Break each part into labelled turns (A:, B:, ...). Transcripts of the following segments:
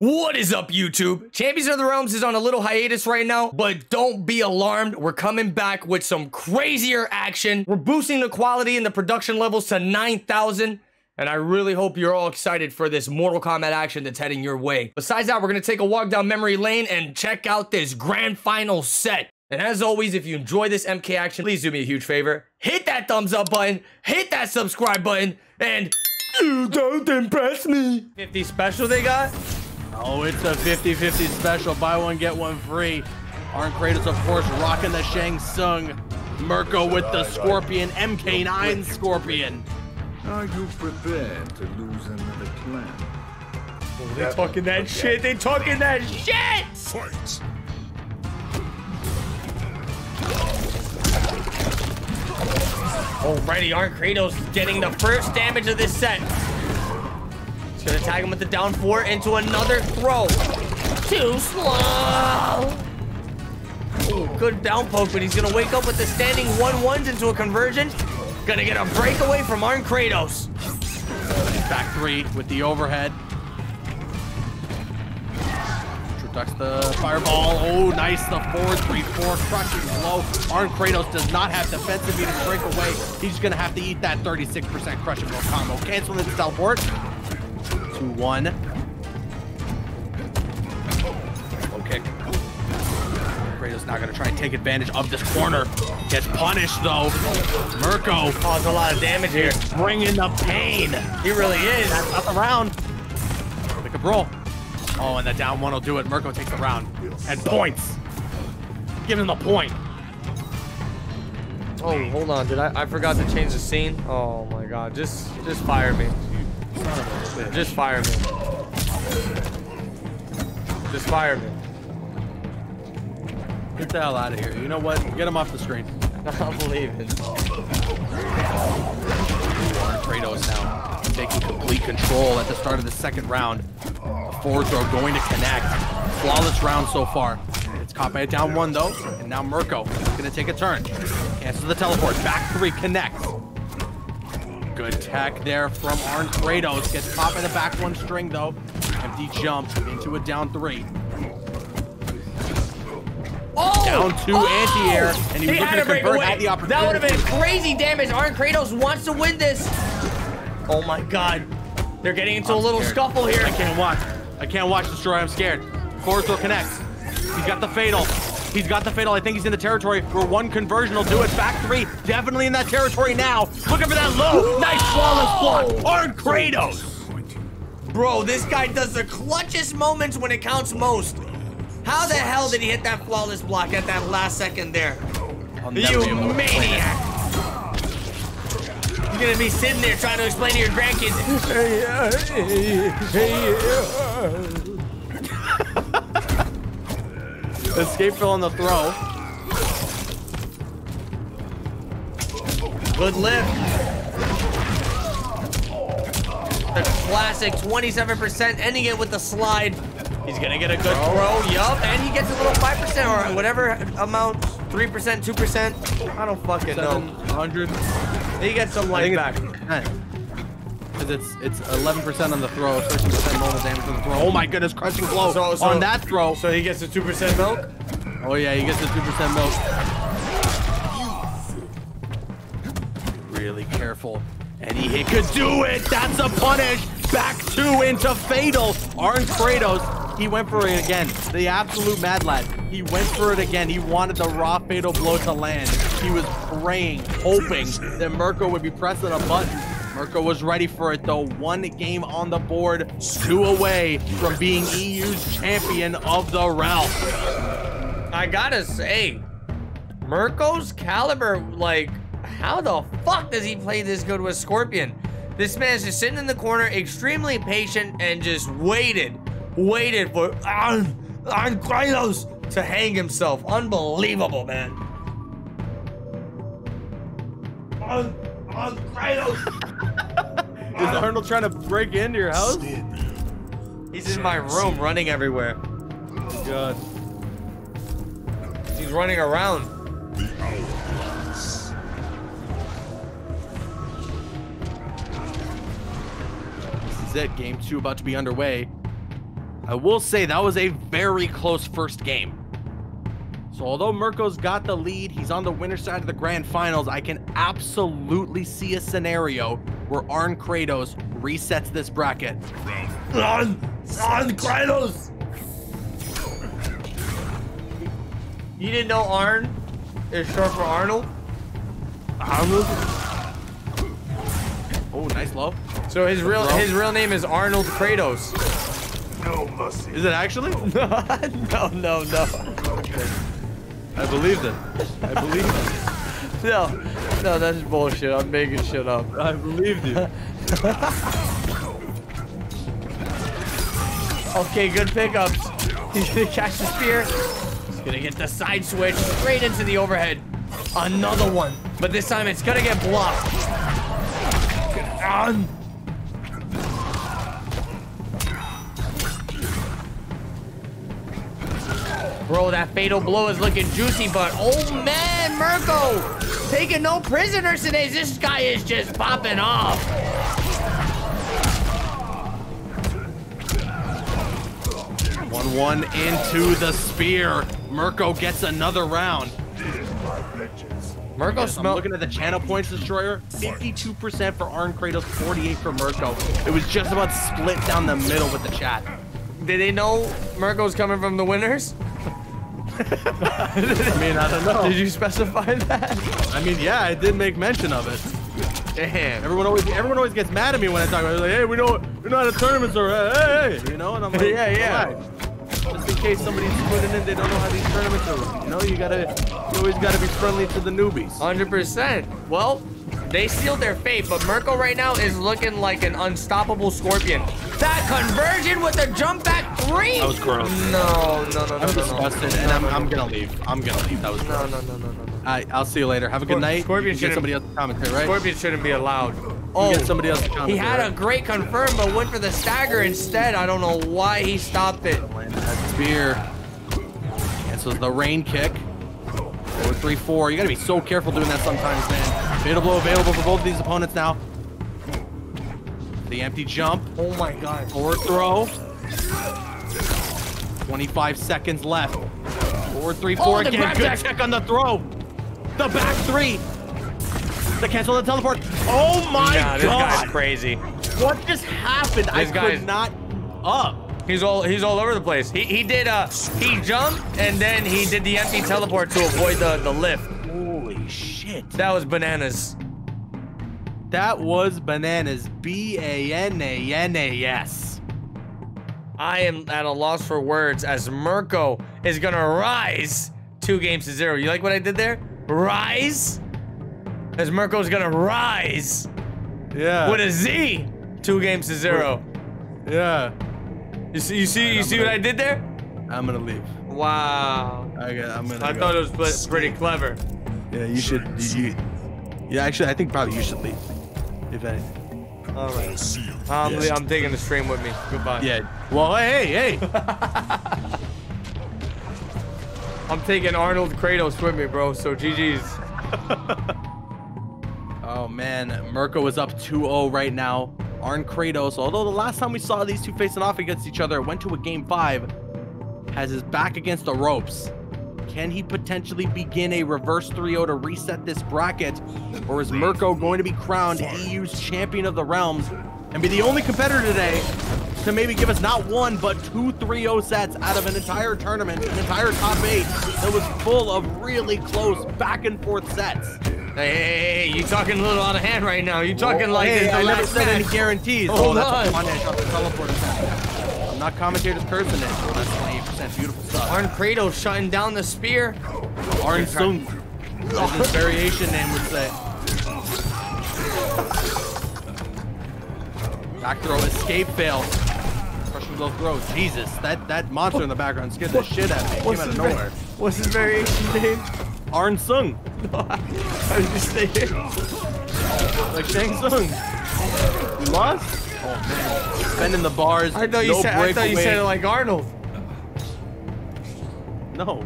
A: What is up, YouTube? Champions of the Realms is on a little hiatus right now, but don't be alarmed. We're coming back with some crazier action. We're boosting the quality and the production levels to 9,000. And I really hope you're all excited for this Mortal Kombat action that's heading your way. Besides that, we're going to take a walk down memory lane and check out this grand final set. And as always, if you enjoy this MK action, please do me a huge favor. Hit that thumbs up button, hit that subscribe button, and you don't impress me. 50 special they got?
B: Oh, it's a 50-50 special. Buy one, get one free. Arn Kratos, of course, rocking the Shang Tsung. Murko with the Scorpion, MK9 Scorpion.
C: Are you prepared to lose another clan?
A: Oh, they talking that shit. They talking that shit.
C: Fight!
A: Alrighty, Arn Kratos getting the first damage of this set. Gonna tag him with the down four into another throw. Too slow. Ooh, good down poke, but he's gonna wake up with the standing one ones into a conversion. Gonna get a breakaway from Arn Kratos.
B: Back three with the overhead. Ducks the fireball. Oh, nice. The forward 3-4 crushing blow. Arn Kratos does not have defensive meter to break away. He's going to have to eat that 36% crushing blow combo. Canceling his teleport. 2-1. Low kick. Kratos now going to try and take advantage of this corner. Gets punished, though. Murko
A: Caused a lot of damage here.
B: bringing the pain.
A: He really is.
B: That's not the round. Pick up roll. Oh, and the down one will do it. Murko takes the round. And points. Give him the point.
A: Oh, hold on. Did I? I forgot to change the scene. Oh my god. Just, just fire me. Just fire me. Just fire me.
B: Get the hell out of here. You know what? Get him off the screen.
A: I'm leaving.
B: Kratos now taking complete control at the start of the second round. The throw going to connect. Flawless round so far. It's caught by a down one though, and now Murko is gonna take a turn. Cancels the teleport. Back three connects. Good tech there from Arn Kratos. Gets caught by the back one string though. Empty jump into a down three.
A: Oh!
B: Down two oh! anti-air, and he was
A: had
B: looking to
A: break
B: convert,
A: away.
B: had the
A: That would have been crazy damage. Arn Kratos wants to win this. Oh my god. They're getting into
B: I'm
A: a little
B: scared.
A: scuffle here.
B: I can't watch. I can't watch Destroy. I'm scared. Forward throw connects. He's got the fatal. He's got the fatal. I think he's in the territory where one conversion will do it. Back three. Definitely in that territory now. Looking for that low. Nice flawless block. Arn Kratos.
A: Bro, this guy does the clutchest moments when it counts most. How the hell did he hit that flawless block at that last second there? You
B: be able to play this.
A: maniac! You're gonna be sitting there trying to explain to your grandkids.
B: Escape fell on the throw.
A: Good lift. The classic 27% ending it with the slide. He's gonna get a good throw, yup, and he gets a little 5% or whatever amount, 3%, 2%. I don't fucking know.
B: 100.
A: He gets some
B: think
A: back.
B: Because it's it's 11% on the throw, 13% normal damage on the throw. Oh my goodness, crushing blow
A: So- so-
B: on that throw.
A: So he gets a 2% milk?
B: Oh yeah, he gets the 2% milk. Really careful. And he could do it! That's a punish! Back two into Fatal! Arn Kratos, he went for it again. The absolute mad lad. He went for it again. He wanted the raw Fatal blow to land. He was praying, hoping that Murko would be pressing a button. Murko was ready for it though. One game on the board, two away from being EU's champion of the realm.
A: I gotta say, Murko's caliber, like, how the fuck does he play this good with Scorpion? This man's just sitting in the corner, extremely patient, and just waited, waited for Arn Kratos to hang himself. Unbelievable, man. Arn, Arn Kratos.
B: Is Arnold trying to break into your house?
A: He's in my room running everywhere.
B: God.
A: He's running around.
B: This is it. Game two about to be underway. I will say that was a very close first game. So although Murko's got the lead, he's on the winner side of the grand finals, I can absolutely see a scenario where Arn Kratos resets this bracket.
A: On, on Kratos. You didn't know Arn is short for Arnold?
B: Arnold? Oh, nice low.
A: So his real
B: Bro.
A: his real name is Arnold Kratos.
C: No mercy.
B: Is it actually?
A: no, no, no.
B: I believed it. I believed it.
A: No, no, that's bullshit. I'm making shit up.
B: I believed you.
A: Okay, good pickups. He's gonna catch the spear. He's gonna get the side switch straight into the overhead. Another one. But this time it's gonna get blocked. On. Bro, that fatal blow is looking juicy, but oh man, Murko! Taking no prisoners today. This guy is just popping off.
B: One one into the spear. Murko gets another round.
A: Murko
B: I'm looking at the channel points destroyer. 52% for Arn Kratos, 48 for Murko. It was just about split down the middle with the chat.
A: Did they know Murko's coming from the winners?
B: I mean, I don't know.
A: Did you specify that?
B: I mean, yeah, I did make mention of it.
A: Damn.
B: Everyone always, everyone always gets mad at me when I talk about it. Like, hey, we know, we know how the tournaments are. Hey, hey, you know, and I'm like,
A: Yeah, yeah.
B: "Alright." Just in case somebody's putting in, they don't know how these tournaments are. You know, you gotta, you always gotta be friendly to the newbies.
A: 100%. Well, they sealed their fate, but Murko right now is looking like an unstoppable scorpion. That conversion with the jump back three.
B: That was gross.
A: No, no, no, no,
B: I'm
A: no, no.
B: disgusted, and I'm, I'm gonna leave. I'm gonna leave. That was
A: No,
B: gross.
A: no, no, no, no, no.
B: All right, I'll see you later. Have a good
A: Scor-
B: night.
A: Scorpion shouldn't-
B: somebody else to commentate, right?
A: Scorpion shouldn't be allowed. Oh,
B: get somebody else to
A: he had a great confirm, but went for the stagger instead. I don't know why he stopped it.
B: Landed that spear. Cancels the rain kick. Four, three, four. You gotta be so careful doing that sometimes, man. Fatal blow available for both of these opponents now. The empty jump.
A: Oh my god.
B: Forward throw. 25 seconds left. Forward three, four
A: Oh, the
B: again.
A: grab
B: Good
A: jack.
B: check on the throw. The back three. The cancel the teleport. Oh my
A: Nah, this guy's crazy.
B: What just happened? I
A: This guy's-
B: could not up.
A: He's all he's all over the place. He he did uh he jumped and then he did the empty teleport to avoid the the lift.
B: Shit.
A: That was bananas.
B: That was bananas. B A N A N A S.
A: I am at a loss for words as Murko is gonna rise two games to zero. You like what I did there? Rise? As Murko's gonna rise
B: Yeah.
A: with a Z. Two games to zero.
B: yeah.
A: You see you see you
B: I'm
A: see
B: gonna-
A: what I did there?
B: I'm gonna leave.
A: Wow.
B: I I'm gonna
A: I
B: go.
A: thought it was pretty clever.
B: Yeah, you should. You, you- yeah, actually, I think probably you should leave. If anything.
A: All right. I'm, um, I'm taking the stream with me. Goodbye.
B: Yeah. Well, hey, hey, hey.
A: I'm taking Arnold Kratos with me, bro. So GG's.
B: oh man, Murko is up 2-0 right now. Arn Kratos, although the last time we saw these two facing off against each other, it went to a game five, has his back against the ropes. Can he potentially begin a reverse 3-0 to reset this bracket? Or is Murko going to be crowned EU's champion of the realms and be the only competitor today to maybe give us not one, but two 3-0 sets out of an entire tournament, an entire top eight that was full of really close back and forth sets?
A: Hey, hey, hey, you talking a little out of hand right now. You talking oh, like
B: hey,
A: it's the
B: I never said any
A: match.
B: guarantees.
A: Hold
B: oh, that's
A: on.
B: A punish off the teleporter set. I'm not commentator's cursing it. Oh, that's 28% beautiful stuff.
A: Arn Kratos shutting down the spear.
B: Arn Sung, as his variation name would say. Back throw, escape fail. Crushing blow throw. Jesus, that, that monster in the background scared the shit out of me. It Came out of nowhere.
A: what's his variation name?
B: Arn Sung,
A: How did you say it?
B: like Shang Tsung. You lost? Oh man, spending the bars.
A: I thought you
B: no
A: said I thought you
B: breakaway.
A: said it like Arnold.
B: No.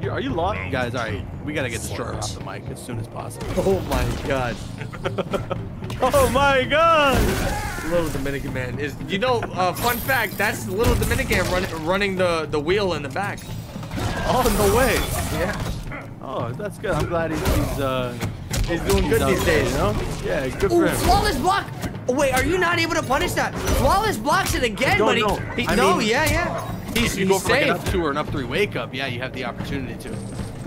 B: You- Are you lost? Guys, all right. We got to get Destroyer off the mic as soon as possible.
A: Oh my god.
B: Oh my god!
A: Little Dominican man is you know, uh, fun fact, that's little Dominican running running the, the wheel in the back.
B: On the way.
A: Yeah.
B: Oh, that's good. I'm glad he's, he's uh
A: He's doing good these days.
B: You know? Yeah, good
D: Ooh,
B: for him.
D: flawless block. Oh, wait, are you not able to punish that? Flawless blocks it again,
B: No,
D: but he,
B: no.
D: he
B: I
D: no,
B: mean-
D: yeah, yeah.
A: He's,
B: If you
A: he's
B: go for like an
A: safe.
B: up two or an up three wake up, yeah, you have the opportunity to.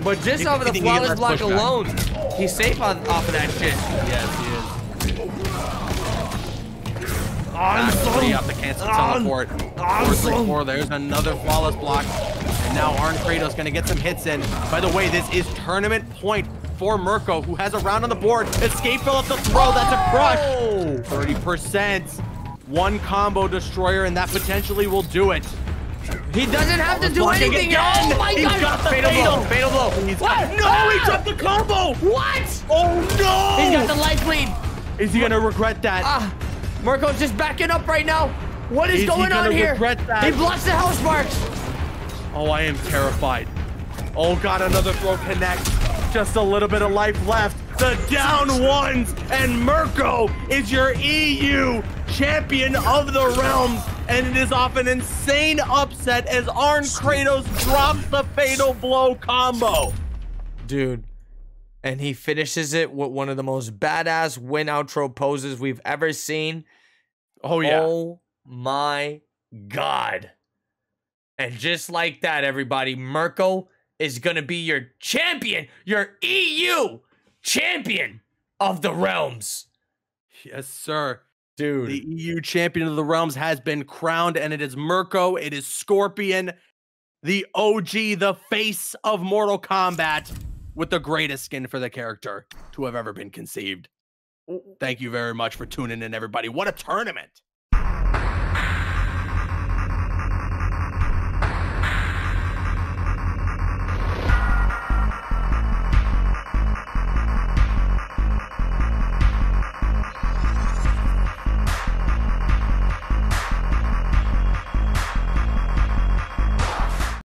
A: But just
B: If
A: off of the
B: anything,
A: flawless block
B: pushback.
A: alone, he's safe on off of that shit.
B: Yes, he is.
A: On
B: Back three off the cancel teleport. Four, three, four. There's another flawless block. And now Arn Kratos gonna get some hits in. By the way, this is tournament point for Murko, who has a round on the board. Escape Philip the throw. That's a crush. 30%. One combo destroyer, and that potentially will do it.
A: He doesn't have to do anything.
B: again.
A: Oh my
B: He's
A: god!
B: got the
A: fatal,
B: fatal.
A: blow. Fatal blow.
B: He's
A: what?
B: no, he dropped the combo.
A: What?
B: Oh no!
A: He's got the life lead.
B: Is he gonna regret that?
A: Ah, Murko's just backing up right now. What is,
B: Is he
A: going on
B: gonna
A: here?
B: regret that?
A: He blocks the house marks.
B: Oh, I am terrified. Oh god, another throw connects. Just a little bit of life left. The down ones, and Murko is your EU champion of the realms, and it is off an insane upset as Arn Kratos drops the fatal blow combo.
A: Dude. And he finishes it with one of the most badass win outro poses we've ever seen.
B: Oh yeah.
A: Oh my god. And just like that, everybody, Murko is gonna be your champion, your EU champion of the realms.
B: Yes, sir.
A: Dude.
B: The EU champion of the realms has been crowned, and it is Murko, it is Scorpion, the OG, the face of Mortal Kombat, with the greatest skin for the character to have ever been conceived. Thank you very much for tuning in, everybody. What a tournament!